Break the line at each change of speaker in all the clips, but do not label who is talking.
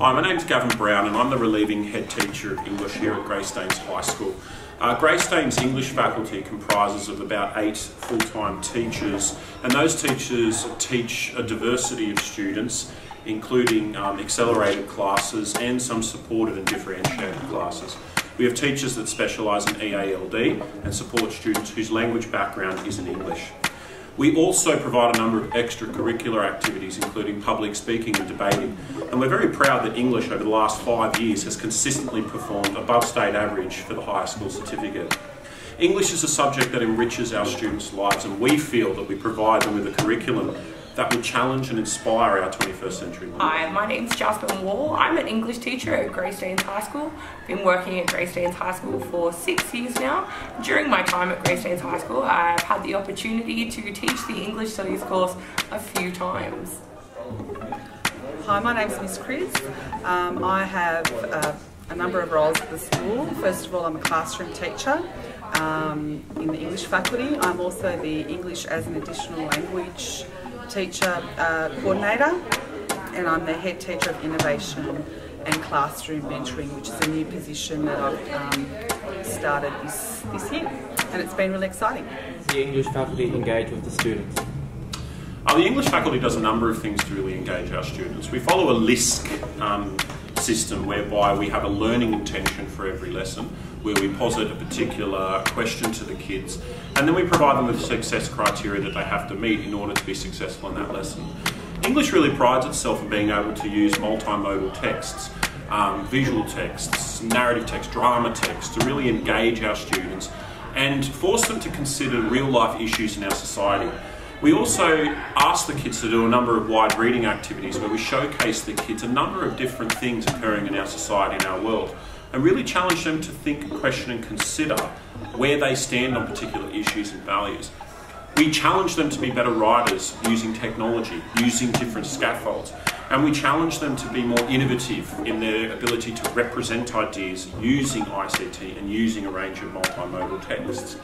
Hi, my name's Gavin Brown and I'm the relieving head teacher of English here at Greystanes High School. Uh, Greystanes English faculty comprises of about eight full-time teachers and those teachers teach a diversity of students including um, accelerated classes and some supported and differentiated classes. We have teachers that specialise in EALD and support students whose language background isn't English. We also provide a number of extracurricular activities, including public speaking and debating. And we're very proud that English over the last five years has consistently performed above state average for the higher school certificate. English is a subject that enriches our students' lives, and we feel that we provide them with a curriculum that will challenge and inspire our 21st century.
Hi, my name's Jasmine Wall. I'm an English teacher at Greystanes High School. I've Been working at Greystanes High School for six years now. During my time at Greystanes High School, I've had the opportunity to teach the English Studies course a few times.
Hi, my name's Miss Chris. Um, I have uh, a number of roles at the school. First of all, I'm a classroom teacher um, in the English faculty. I'm also the English as an additional language teacher uh, coordinator and I'm the head teacher of innovation and classroom mentoring, which is a new position that I've um, started this, this year and it's been really exciting.
The English faculty engage with the students?
Uh, the English faculty does a number of things to really engage our students. We follow a LISC um, system whereby we have a learning intention for every lesson where we posit a particular question to the kids and then we provide them with success criteria that they have to meet in order to be successful in that lesson. English really prides itself on being able to use multimodal texts, um, visual texts, narrative text, drama text to really engage our students and force them to consider real life issues in our society. We also ask the kids to do a number of wide reading activities where we showcase the kids a number of different things occurring in our society and our world and really challenge them to think, question and consider where they stand on particular issues and values. We challenge them to be better writers using technology, using different scaffolds, and we challenge them to be more innovative in their ability to represent ideas using ICT and using a range of multimodal texts.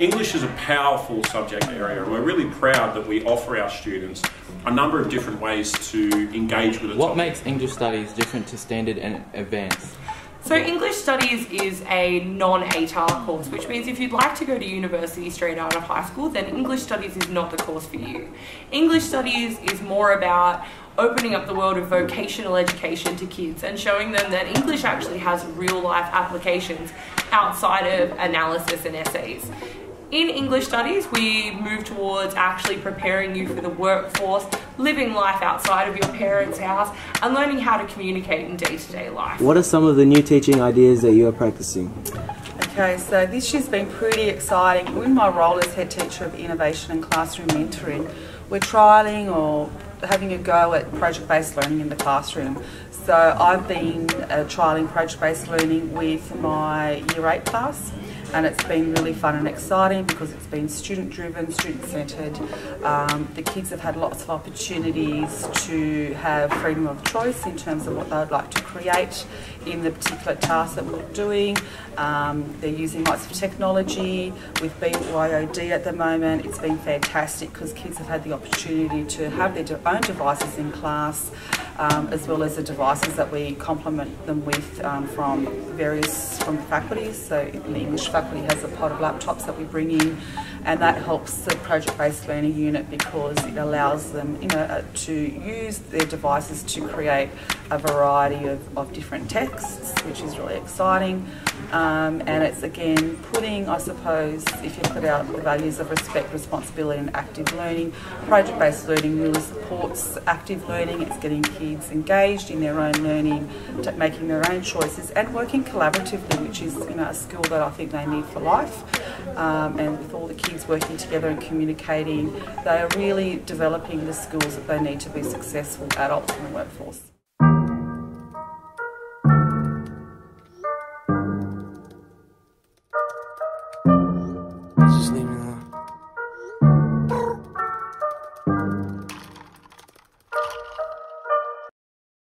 English is a powerful subject area and we're really proud that we offer our students a number of different ways to engage with it.
What topic. makes English studies different to standard and advanced?
So English Studies is a non-ATAR course, which means if you'd like to go to university straight out of high school, then English Studies is not the course for you. English Studies is more about opening up the world of vocational education to kids and showing them that English actually has real life applications outside of analysis and essays. In English studies, we move towards actually preparing you for the workforce, living life outside of your parents' house, and learning how to communicate in day to day life.
What are some of the new teaching ideas that you are practicing?
Okay, so this year's been pretty exciting. In my role as head teacher of innovation and classroom mentoring, we're trialling or having a go at project-based learning in the classroom. So I've been uh, trialling project-based learning with my Year 8 class and it's been really fun and exciting because it's been student driven, student centred. Um, the kids have had lots of opportunities to have freedom of choice in terms of what they would like to create in the particular task that we're doing. Um, they're using lots of technology with BYOD at the moment. It's been fantastic because kids have had the opportunity to have their own devices in class um, as well as the devices that we complement them with um, from various from faculties. So in the English faculty has a pot of laptops that we bring in and that helps the project-based learning unit because it allows them you know, uh, to use their devices to create a variety of, of different texts, which is really exciting. Um, and it's again putting, I suppose, if you put out the values of respect, responsibility, and active learning, project based learning really supports active learning. It's getting kids engaged in their own learning, making their own choices, and working collaboratively, which is you know, a skill that I think they need for life. Um, and with all the kids working together and communicating, they are really developing the skills that they need to be successful adults in the workforce.